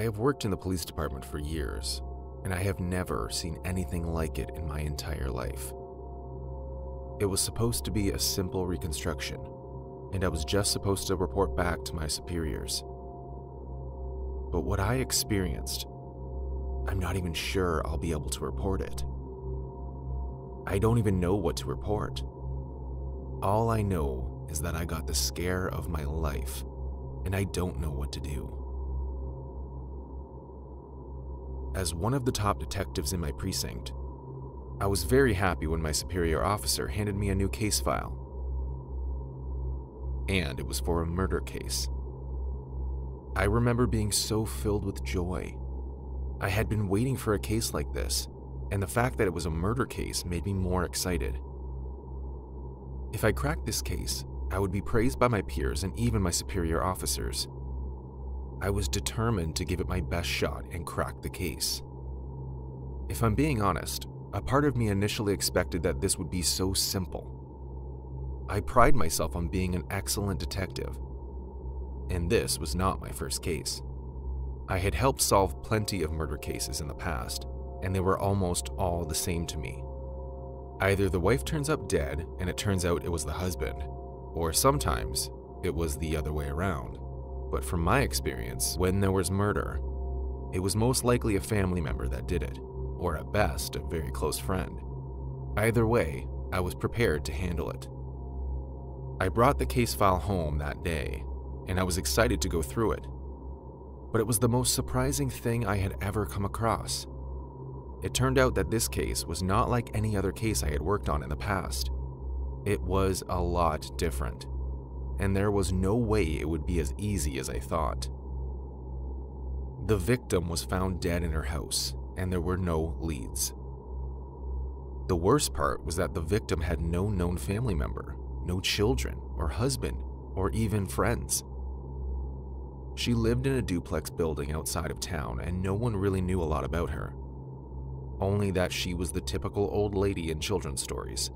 have worked in the police department for years, and I have never seen anything like it in my entire life. It was supposed to be a simple reconstruction, and I was just supposed to report back to my superiors. But what I experienced, I'm not even sure I'll be able to report it. I don't even know what to report. All I know is that I got the scare of my life, and I don't know what to do. As one of the top detectives in my precinct, I was very happy when my superior officer handed me a new case file. And it was for a murder case. I remember being so filled with joy. I had been waiting for a case like this, and the fact that it was a murder case made me more excited. If I cracked this case, I would be praised by my peers and even my superior officers. I was determined to give it my best shot and crack the case. If I'm being honest, a part of me initially expected that this would be so simple. I pride myself on being an excellent detective, and this was not my first case. I had helped solve plenty of murder cases in the past, and they were almost all the same to me. Either the wife turns up dead and it turns out it was the husband, or sometimes it was the other way around. But from my experience, when there was murder, it was most likely a family member that did it or at best, a very close friend. Either way, I was prepared to handle it. I brought the case file home that day, and I was excited to go through it. But it was the most surprising thing I had ever come across. It turned out that this case was not like any other case I had worked on in the past. It was a lot different, and there was no way it would be as easy as I thought. The victim was found dead in her house, and there were no leads. The worst part was that the victim had no known family member, no children, or husband, or even friends. She lived in a duplex building outside of town, and no one really knew a lot about her. Only that she was the typical old lady in children's stories.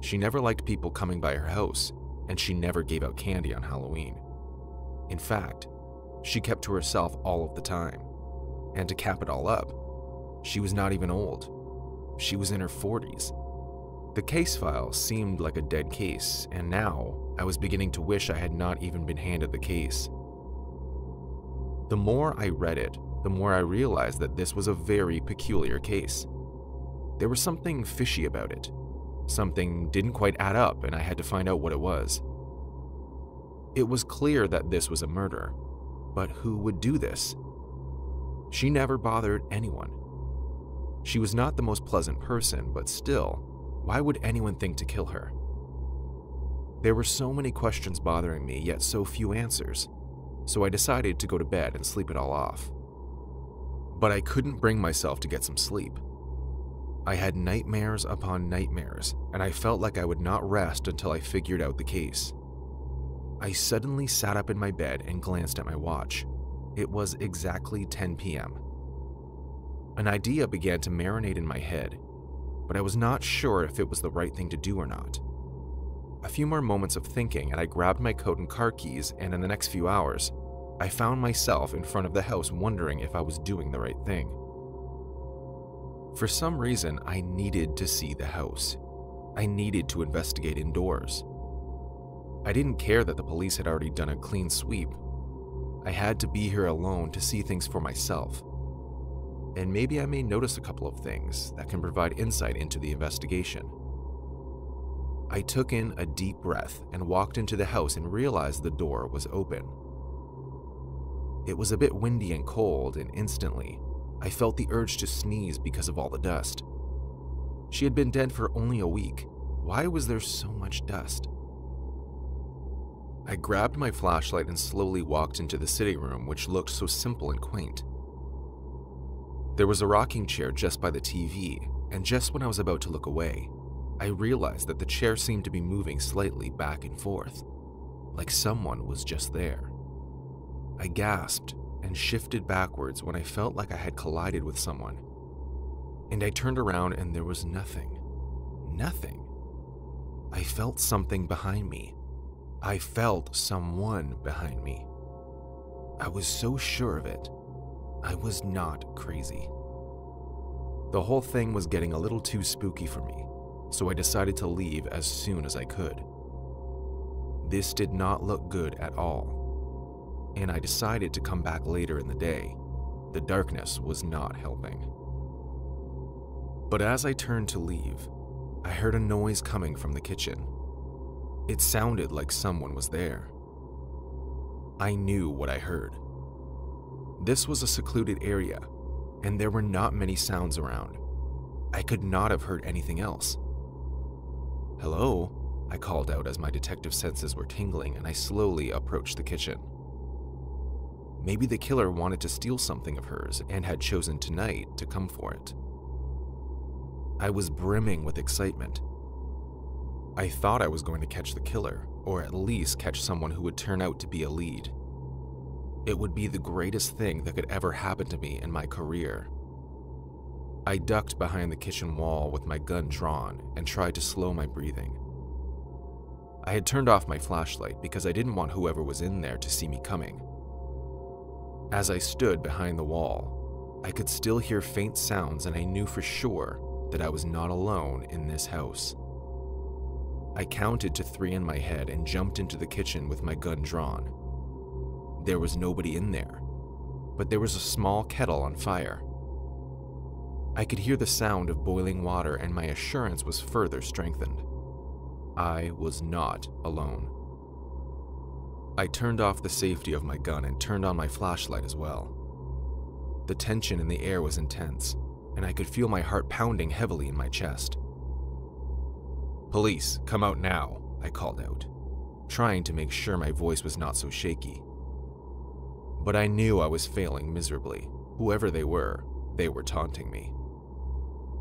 She never liked people coming by her house, and she never gave out candy on Halloween. In fact, she kept to herself all of the time. And to cap it all up, she was not even old. She was in her 40s. The case file seemed like a dead case, and now I was beginning to wish I had not even been handed the case. The more I read it, the more I realized that this was a very peculiar case. There was something fishy about it. Something didn't quite add up, and I had to find out what it was. It was clear that this was a murder, but who would do this? She never bothered anyone. She was not the most pleasant person, but still, why would anyone think to kill her? There were so many questions bothering me, yet so few answers, so I decided to go to bed and sleep it all off. But I couldn't bring myself to get some sleep. I had nightmares upon nightmares, and I felt like I would not rest until I figured out the case. I suddenly sat up in my bed and glanced at my watch. It was exactly 10 p.m. An idea began to marinate in my head, but I was not sure if it was the right thing to do or not. A few more moments of thinking, and I grabbed my coat and car keys, and in the next few hours, I found myself in front of the house wondering if I was doing the right thing. For some reason, I needed to see the house. I needed to investigate indoors. I didn't care that the police had already done a clean sweep. I had to be here alone to see things for myself and maybe I may notice a couple of things that can provide insight into the investigation. I took in a deep breath and walked into the house and realized the door was open. It was a bit windy and cold, and instantly, I felt the urge to sneeze because of all the dust. She had been dead for only a week. Why was there so much dust? I grabbed my flashlight and slowly walked into the sitting room, which looked so simple and quaint. There was a rocking chair just by the TV, and just when I was about to look away, I realized that the chair seemed to be moving slightly back and forth, like someone was just there. I gasped and shifted backwards when I felt like I had collided with someone. And I turned around and there was nothing. Nothing. I felt something behind me. I felt someone behind me. I was so sure of it I was not crazy. The whole thing was getting a little too spooky for me, so I decided to leave as soon as I could. This did not look good at all, and I decided to come back later in the day. The darkness was not helping. But as I turned to leave, I heard a noise coming from the kitchen. It sounded like someone was there. I knew what I heard. This was a secluded area, and there were not many sounds around. I could not have heard anything else. Hello? I called out as my detective senses were tingling and I slowly approached the kitchen. Maybe the killer wanted to steal something of hers and had chosen tonight to come for it. I was brimming with excitement. I thought I was going to catch the killer, or at least catch someone who would turn out to be a lead. It would be the greatest thing that could ever happen to me in my career. I ducked behind the kitchen wall with my gun drawn and tried to slow my breathing. I had turned off my flashlight because I didn't want whoever was in there to see me coming. As I stood behind the wall, I could still hear faint sounds and I knew for sure that I was not alone in this house. I counted to three in my head and jumped into the kitchen with my gun drawn. There was nobody in there, but there was a small kettle on fire. I could hear the sound of boiling water, and my assurance was further strengthened. I was not alone. I turned off the safety of my gun and turned on my flashlight as well. The tension in the air was intense, and I could feel my heart pounding heavily in my chest. Police, come out now, I called out, trying to make sure my voice was not so shaky. But I knew I was failing miserably. Whoever they were, they were taunting me.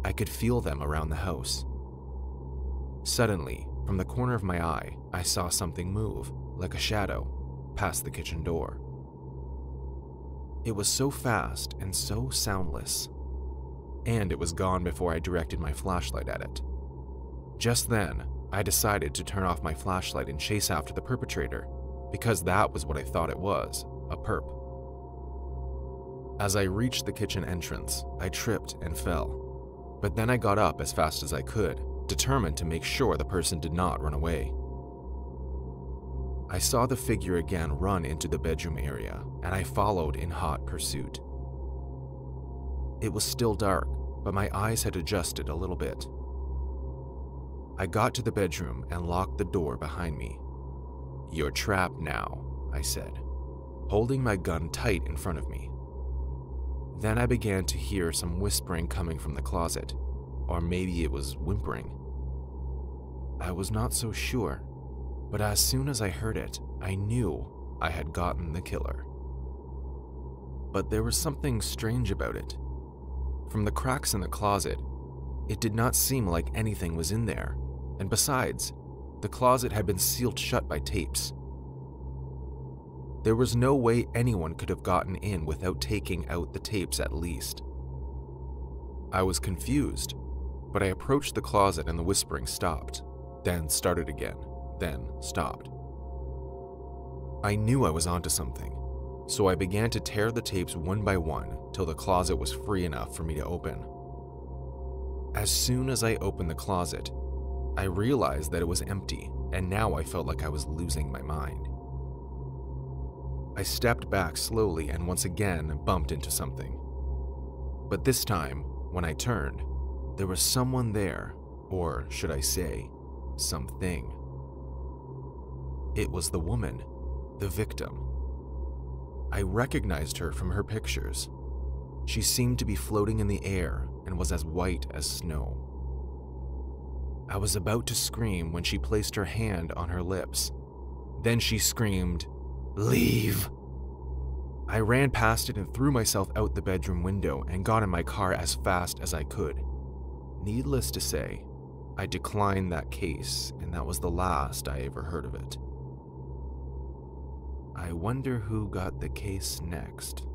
I could feel them around the house. Suddenly, from the corner of my eye, I saw something move, like a shadow, past the kitchen door. It was so fast and so soundless, and it was gone before I directed my flashlight at it. Just then, I decided to turn off my flashlight and chase after the perpetrator, because that was what I thought it was a perp. As I reached the kitchen entrance, I tripped and fell, but then I got up as fast as I could, determined to make sure the person did not run away. I saw the figure again run into the bedroom area, and I followed in hot pursuit. It was still dark, but my eyes had adjusted a little bit. I got to the bedroom and locked the door behind me. You're trapped now, I said holding my gun tight in front of me. Then I began to hear some whispering coming from the closet, or maybe it was whimpering. I was not so sure, but as soon as I heard it, I knew I had gotten the killer. But there was something strange about it. From the cracks in the closet, it did not seem like anything was in there, and besides, the closet had been sealed shut by tapes. There was no way anyone could have gotten in without taking out the tapes at least. I was confused, but I approached the closet and the whispering stopped, then started again, then stopped. I knew I was onto something, so I began to tear the tapes one by one till the closet was free enough for me to open. As soon as I opened the closet, I realized that it was empty, and now I felt like I was losing my mind. I stepped back slowly and once again bumped into something. But this time, when I turned, there was someone there, or should I say, something. It was the woman, the victim. I recognized her from her pictures. She seemed to be floating in the air and was as white as snow. I was about to scream when she placed her hand on her lips. Then she screamed, Leave! I ran past it and threw myself out the bedroom window and got in my car as fast as I could. Needless to say, I declined that case, and that was the last I ever heard of it. I wonder who got the case next.